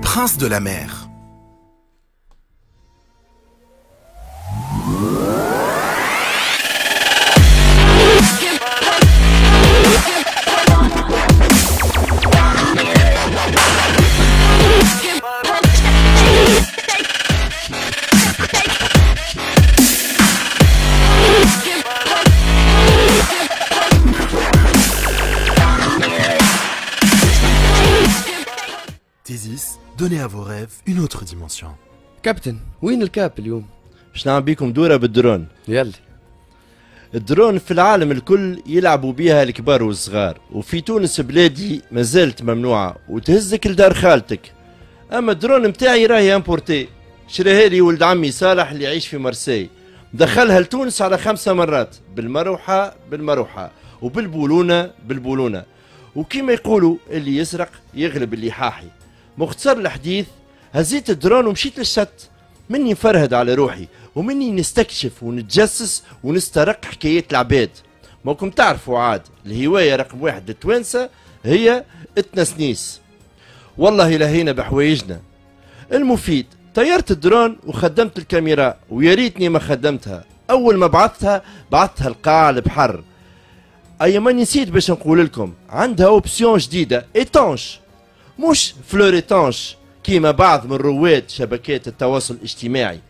prince de la mer. Donnez à vos rêves une autre dimension. كابتن وين الكاب اليوم؟ باش نعمل بيكم دورة بالدرون؟ يلا. الدرون في العالم الكل يلعبوا بيها الكبار والصغار وفي تونس بلادي ما زالت ممنوعة وتهزك لدار خالتك. أما الدرون متاعي راهي importée. شراها لي ولد عمي صالح اللي يعيش في مرسي دخلها لتونس على خمسة مرات بالمروحة بالمروحة وبالبولونة بالبولونة. وكما يقولوا اللي يسرق يغلب اللي حاحي مختصر الحديث هزيت الدرون ومشيت للشط. مني نفرهد على روحي ومني نستكشف ونتجسس ونسترق حكايات العباد. موكم تعرفوا عاد الهواية رقم واحد للتوانسة هي التنسنيس والله لهينا بحوايجنا. المفيد طيرت الدرون وخدمت الكاميرا ويا ريتني ما خدمتها. أول ما بعثتها بعثتها القاع البحر. أي ما نسيت باش نقول لكم عندها option جديدة étanche مش فلور étanche كيما بعض من رواد شبكات التواصل الاجتماعي.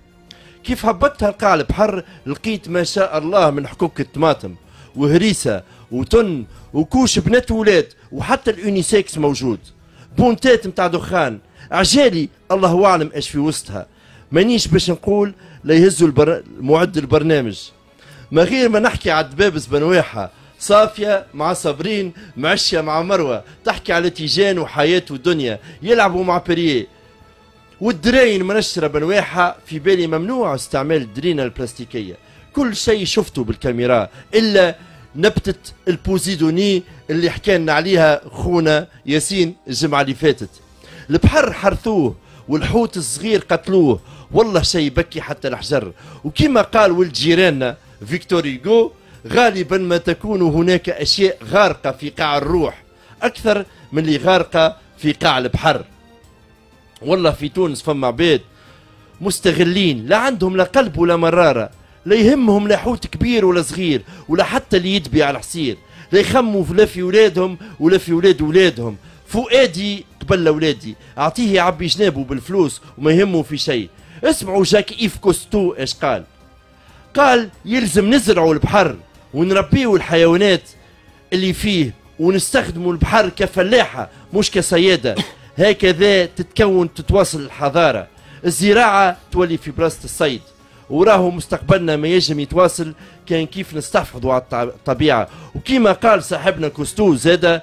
كيف هبطتها القاع البحر لقيت ما شاء الله من حكوك الطماطم وهريسة وتن و couches بنات ولاد وحتى ال unisexe موجود. بونتات متاع دخان. عجالي الله أعلم إيش في وسطها. مانيش باش نقول لا يهزوا البر... معد البرنامج. ما غير ما نحكي على دبابس بنواحة صافية مع صابرين معشية مع مروة تحكي على تيجان وحياة ودنيا. يلعبوا مع بريه والدراين منشرة بنواحة في بالي ممنوع استعمال الدرينة البلاستيكية. كل شيء شفته بالكاميرا إلا نبتة البوزيدوني اللي حكينا عليها خونا ياسين الجمعة اللي فاتت. البحر حرثوه والحوت الصغير قتلوه. والله شيء يبكي حتى الحجر وكما قال ولد جيراننا فيكتور هيغو غالبا ما تكون هناك أشياء غارقة في قاع الروح أكثر من اللي غارقة في قاع البحر. والله في تونس فما عباد مستغلين لا عندهم لا قلب ولا مرارة لا يهمهم لا حوت كبير ولا صغير ولا حتى اللي يدبي على الحصير. لا يخموا لا في ولادهم ولا في ولاد ولادهم. فؤادي قبل ولادي أعطيه يعبي جنابه بالفلوس وما يهمه في شيء. اسمعوا جاك إيف كوستو إيش قال. قال يلزم نزرعوا البحر. ونربيوا الحيوانات اللي فيه ونستخدموا البحر كفلاحة مش كصيادة هكذا تتكون تتواصل الحضارة. الزراعة تولي في بلاصة الصيد. وراهو مستقبلنا ما يجم يتواصل كان كيف نستحفظوا على الطبيعة. وكما قال صاحبنا كوستو زادا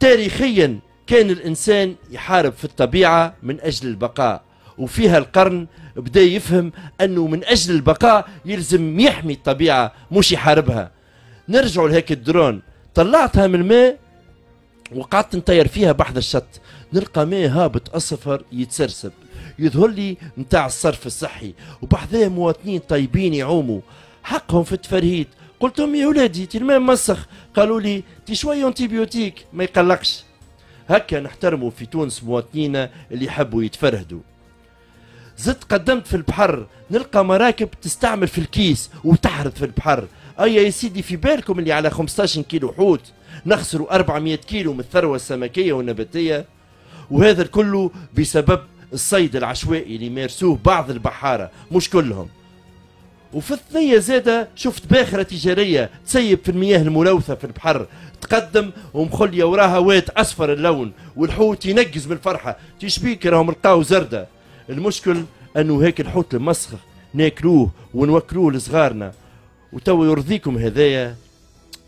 تاريخيا كان الإنسان يحارب في الطبيعة من أجل البقاء. وفيها القرن بدا يفهم أنه من أجل البقاء يلزم يحمي الطبيعة مش يحاربها. نرجعوا لهيك الدرون. طلعتها من الماء وقعدت نطير فيها بحذا الشط. نلقى ماء هابط أصفر يتسرسب. يظهر لي نتاع الصرف الصحي. وبحذاه مواطنين طيبين يعوموا. حقهم في التفرهيد. قلت لهم يا ولادي الماء مسخ. قالوا لي تي شوية antibiotique ما يقلقش. هكا نحترموا في تونس مواطنينا اللي يحبوا يتفرهدوا. زدت قدمت في البحر نلقى مراكب تستعمل في الكيس وتحرث في البحر. أي يا سيدي في بالكم اللي على 15 كيلو حوت نخسروا 400 كيلو من الثروة السمكية والنباتية. وهذا كله بسبب الصيد العشوائي اللي مارسوه بعض البحارة مش كلهم. وفي الثنية زادة شفت باخرة تجارية تسيب في المياه الملوثة في البحر تقدم ومخلية وراها واد أصفر اللون والحوت ينقز من الفرحة. تشبيك راهم لقاو زردة. المشكل أنه هيك الحوت المسخ ناكلوه ونوكلوه لصغارنا. وتو يرضيكم هذايا.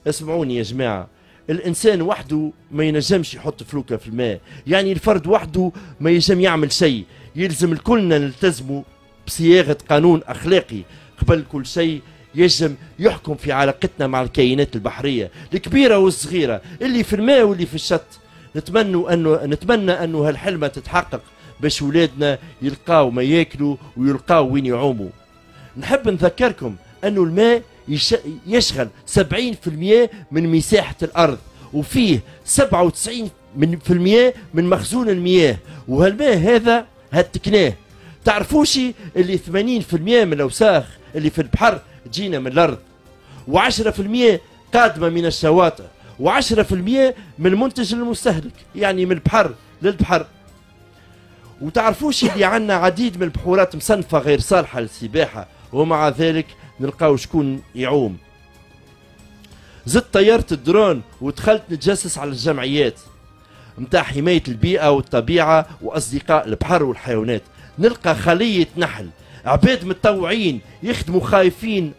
اسمعوني يا جماعة الإنسان وحده ما ينجمش يحط فلوكة في الماء. يعني الفرد وحده ما ينجم يعمل شيء. يلزم الكلنا نلتزموا بصياغة قانون أخلاقي. قبل كل شيء يجم يحكم في علاقتنا مع الكائنات البحرية الكبيرة والصغيرة اللي في الماء واللي في الشط. نتمنى أنه نتمنى أنه هالحلمة تتحقق. باش ولادنا يلقاو ما ياكلوا ويلقاو وين يعوموا. نحب نذكركم أنه الماء يش- يشغل 70% من مساحة الأرض وفيه 97% من مخزون المياه وهالماء هذا هتكناه. تعرفوش اللي 80% من الأوساخ اللي في البحر تجينا من الأرض؟ و10% قادمة من الشواطئ و10% من المنتج المستهلك يعني من البحر للبحر. وتعرفوش اللي عندنا عديد من البحورات مصنفة غير صالحة للسباحة ومع ذلك نلقاو شكون يعوم. زدت طيرت الدرون ودخلت نتجسس على الجمعيات متاع حماية البيئة والطبيعة وأصدقاء البحر والحيوانات. نلقى خلية نحل عباد متطوعين يخدموا خايفين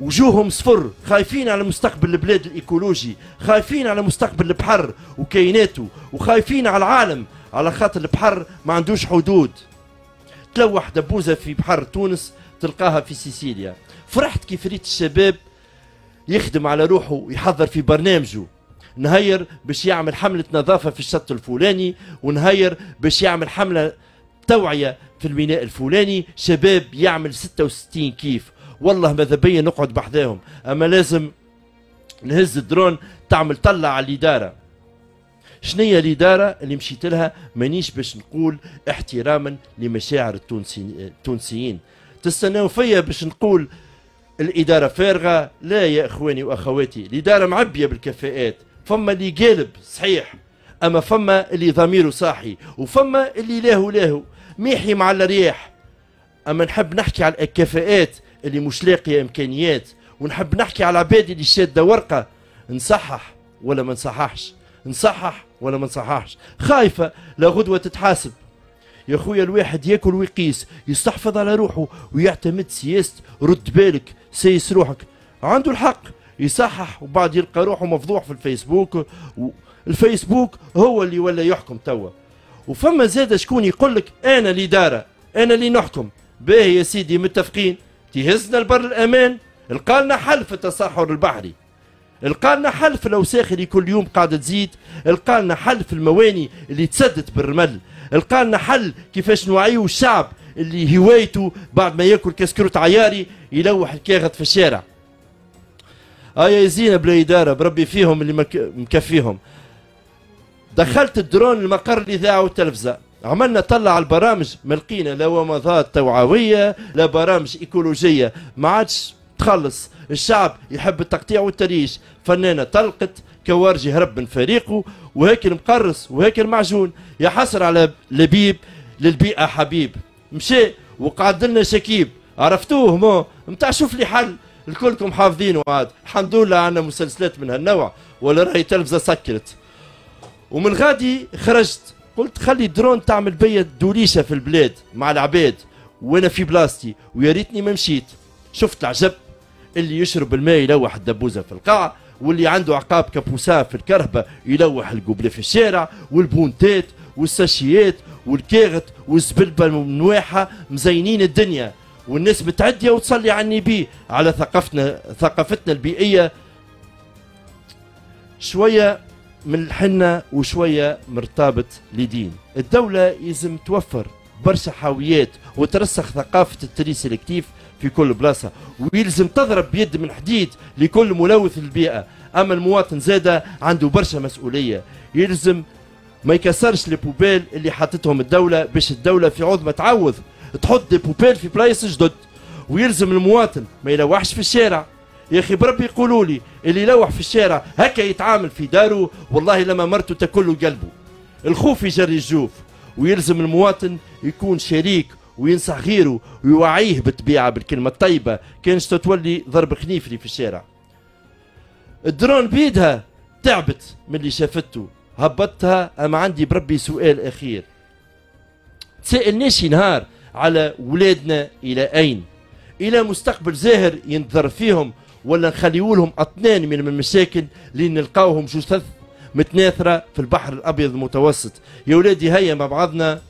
وجوههم صفر خايفين على مستقبل البلاد الإيكولوجي خايفين على مستقبل البحر وكائناته وخايفين على العالم. على خاطر البحر ما عندوش حدود. تلوح دبوزة في بحر تونس تلقاها في سيسيليا. فرحت كيف ريت الشباب يخدم على روحه ويحضر في برنامجه. نهير باش يعمل حملة نظافة في الشط الفلاني ونهير باش يعمل حملة توعية في الميناء الفلاني. شباب يعمل 66 كيف. والله ماذا بيا نقعد بحذاهم. أما لازم نهز الدرون تعمل طلع على الإدارة. شنية الإدارة اللي مشيت لها مانيش باش نقول احتراما لمشاعر التونسيين. تستناو فيا باش نقول الإدارة فارغة لا يا إخواني وأخواتي الإدارة معبية بالكفاءات فما اللي قالب صحيح أما فما اللي ضميره صاحي وفما اللي لاهو لاهو ميحي مع الرياح. أما نحب نحكي على الكفاءات اللي مش لاقية إمكانيات ونحب نحكي على العباد اللي شادة ورقة نصحح ولا ما نصححش؟ نصحح ولا ما نصححش خايفة لا غدوة تتحاسب. يا خويا الواحد ياكل ويقيس يستحفظ على روحه ويعتمد سياسة رد بالك سيس روحك. عنده الحق يصحح وبعد يلقى روحه مفضوح في الفيسبوك الفيسبوك هو اللي ولا يحكم توا. وفما زاد شكون يقول لك أنا الاداره أنا اللي نحكم. باهي يا سيدي متفقين؟ تهزنا لبر الأمان لقالنا حل في التصحر البحري. لقالنا حل في الاوساخ اللي كل يوم قاعدة تزيد. لقالنا حل في المواني اللي تسدت بالرمل. لقالنا حل كيفاش نوعيو الشعب اللي هوايته بعد ما ياكل كسكروت عياري يلوح الكاغط في الشارع. آه يا زينه بلا إدارة بربي فيهم اللي مكفيهم. دخلت الدرون المقر الاذاعه والتلفزه عملنا طلع البرامج ملقينا لا ومضات توعوية لا برامج إيكولوجية. ما عادش تخلص. الشعب يحب التقطيع والتريش. فنانة طلقت كوارجي هرب من فريقه وهيك المقرص وهيك المعجون. يحسر على لبيب للبيئة حبيب. مشى وقعد لنا شكيب. عرفتوه ما متاع شوف لي حل. الكلكم حافظينه عاد. الحمد لله عندنا مسلسلات من هالنوع ولا راهي تلفزه سكرت. ومن غادي خرجت. قلت خلي درون تعمل بيا دوليشة في البلاد مع العباد وأنا في بلاستي ويا ريتني ما مشيت. شفت العجب؟ اللي يشرب الماء يلوح الدبوزة في القاع واللي عنده عقاب كابوسان في الكرهبة يلوح القبلة في الشارع والبونتات والساشيات والكاغت والزبلبة المنواحة مزينين الدنيا. والناس متعدية وتصلي على النبي على ثقافتنا ثقافتنا البيئية. شوية من الحنة وشوية مرتبط لدين. الدولة يلزم توفر برشا حاويات وترسخ ثقافة ال tri sélectif في كل بلاصة. ويلزم تضرب بيد من حديد لكل ملوث البيئة. أما المواطن زادة عنده برشا مسؤولية. يلزم ما يكسرش ال poubelles اللي حطتهم الدولة باش الدولة في عوض ما تعوض. تحط des poubelles في بلايص جدد. ويلزم المواطن ما يلوحش في الشارع. يا أخي بربي يقولوا لي اللي يلوح في الشارع هكا يتعامل في داره. والله لما مرته تاكل قلبه. الخوف يجري الجوف. ويلزم المواطن يكون شريك وينصح غيره ويوعيه بالطبيعة بالكلمة الطيبة. كانش تتولي ضرب خنيفري في الشارع. الدرون بيدها تعبت من اللي شافته هبطتها أما عندي بربي سؤال أخير. تسألناش نهار على ولادنا إلى أين؟ إلى مستقبل زاهر ينتظر فيهم ولا نخليو لهم أطنان من المشاكل اللي نلقاوهم جثث متناثرة في البحر الأبيض المتوسط. يا ولادي هيا مع بعضنا.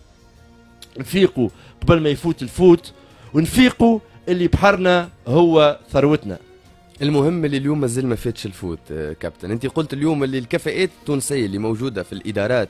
نفيقوا قبل ما يفوت الفوت ونفيقوا اللي بحرنا هو ثروتنا. المهم اللي اليوم مازال ما فاتش الفوت آه، كابتن. انت قلت اليوم اللي الكفاءات التونسية اللي موجودة في الإدارات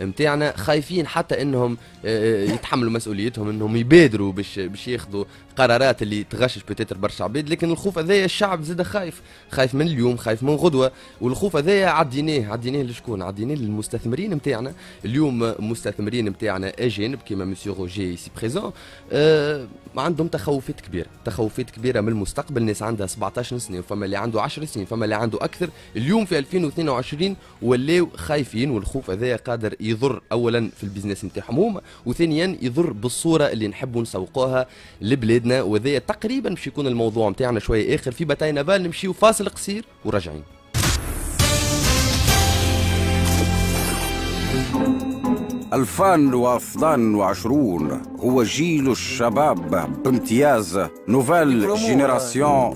نتاعنا آه، خايفين حتى إنهم آه، يتحملوا مسؤوليتهم إنهم يبادروا باش باش ياخذوا قرارات اللي تغشش peut-être برشا عباد لكن الخوف هذايا الشعب زاد خايف خايف من اليوم خايف من غدوة والخوف هذايا عديناه عديناه لشكون؟ عديناه للمستثمرين نتاعنا اليوم مستثمرين نتاعنا اجانب كيما مسيو روجي سي بريزون آه عندهم تخوفات كبيرة تخوفات كبيرة من المستقبل الناس عندها 17 سنة وفما اللي عنده 10 سنين فما اللي عنده أكثر. اليوم في 2022 ولاو خايفين والخوف هذايا قادر يضر اولا في ال business نتاعهم هما وثانيا يضر بالصورة اللي نحبوا نسوقوها لبلادنا وذايا تقريبا باش يكون الموضوع نتاعنا شوية آخر. في bataille navale نمشيو فاصل قصير وراجعين. ألفان واثنان وعشرون هو جيل الشباب بامتياز نوفيل جينيراسيون